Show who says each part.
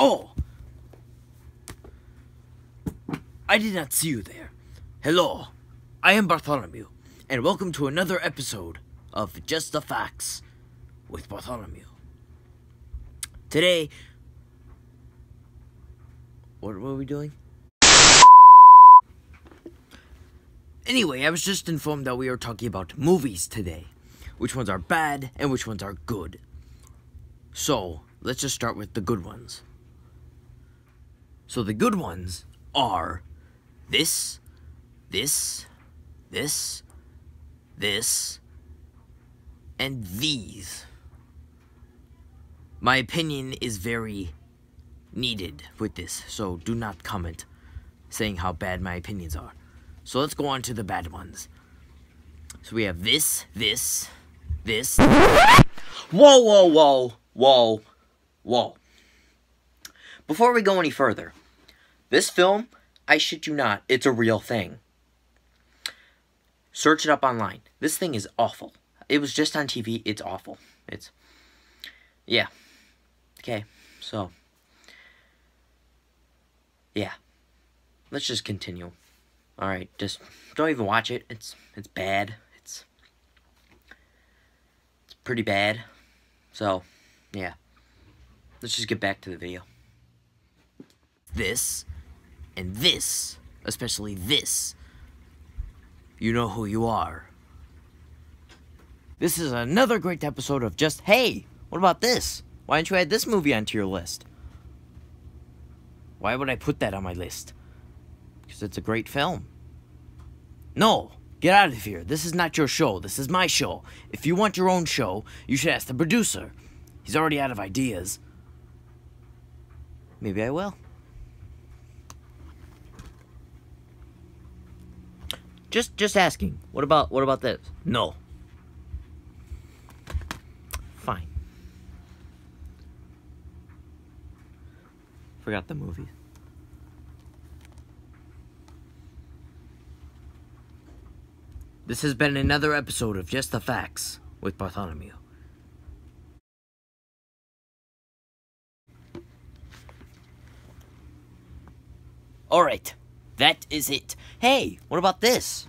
Speaker 1: Oh! I did not see you there. Hello, I am Bartholomew, and welcome to another episode of Just the Facts with Bartholomew. Today, what were we doing? Anyway, I was just informed that we are talking about movies today. Which ones are bad and which ones are good. So, let's just start with the good ones. So, the good ones are this, this, this, this, and these. My opinion is very needed with this, so do not comment saying how bad my opinions are. So let's go on to the bad ones. So we have this, this, this. Whoa, whoa, whoa, whoa, whoa. Before we go any further, this film, I shit you not, it's a real thing. Search it up online. This thing is awful. It was just on TV. It's awful. It's, yeah. Okay, so, yeah. Let's just continue. All right, just don't even watch it. It's it's bad. It's it's pretty bad. So, yeah. Let's just get back to the video. This and this, especially this. You know who you are. This is another great episode of just hey, what about this? Why didn't you add this movie onto your list? Why would I put that on my list? because it's a great film. No, get out of here. This is not your show. This is my show. If you want your own show, you should ask the producer. He's already out of ideas. Maybe I will. Just just asking. What about what about this? No. Fine. Forgot the movies. This has been another episode of Just the Facts with Bartholomew. Alright, that is it. Hey, what about this?